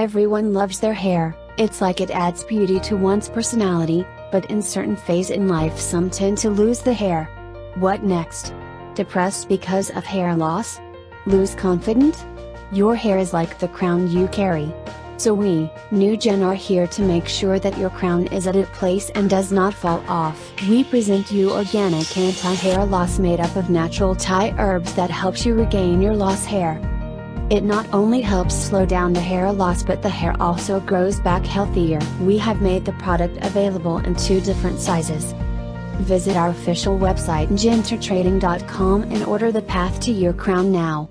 Everyone loves their hair, it's like it adds beauty to one's personality, but in certain phase in life some tend to lose the hair. What next? Depressed because of hair loss? Lose confidence? Your hair is like the crown you carry. So we, Newgen are here to make sure that your crown is at its place and does not fall off. We present you organic anti-hair loss made up of natural Thai herbs that helps you regain your lost hair. It not only helps slow down the hair loss but the hair also grows back healthier. We have made the product available in two different sizes. Visit our official website gentertrading.com and order the path to your crown now.